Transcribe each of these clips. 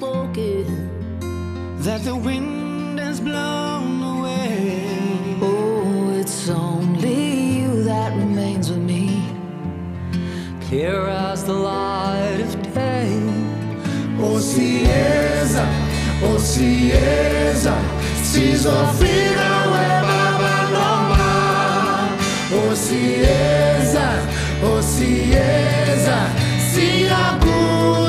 unspoken that the wind has blown away. Oh, it's only you that remains with me, clear as the light of day. Oh, Cieza, oh, Cieza, Cisofina, Oh, Cieza, oh, Cieza, Ciabu.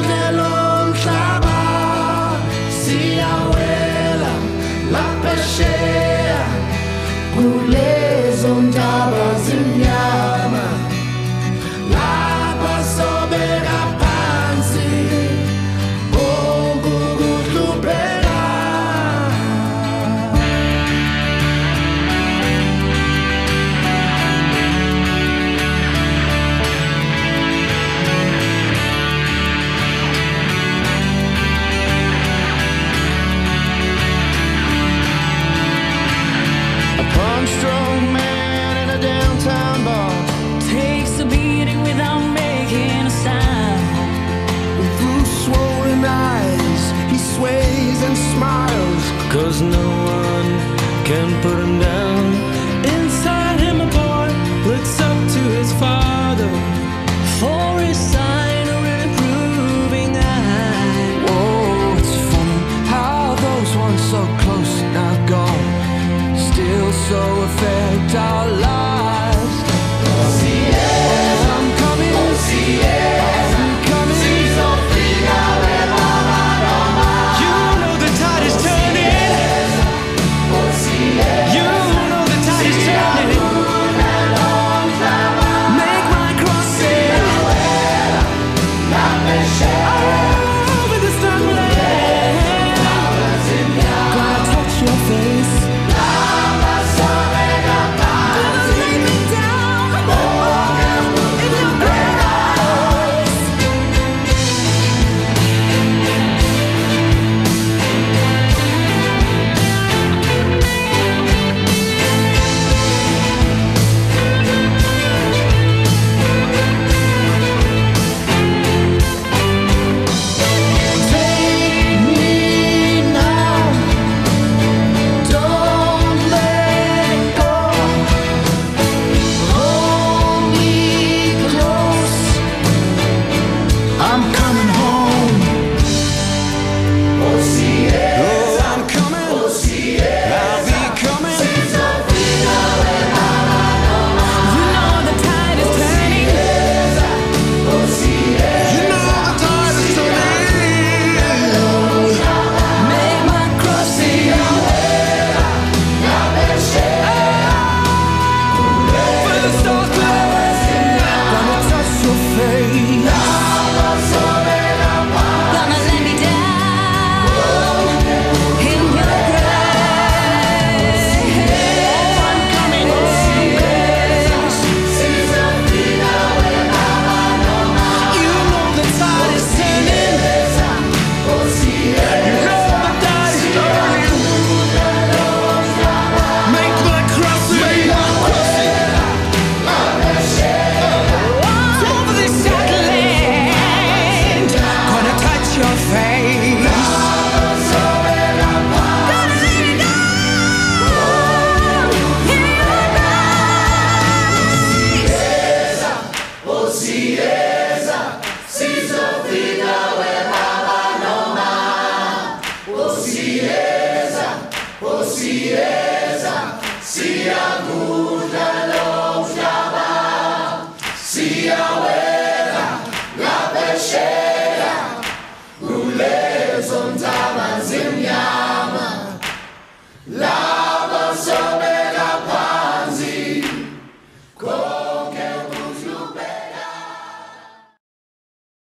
cieza, se a luz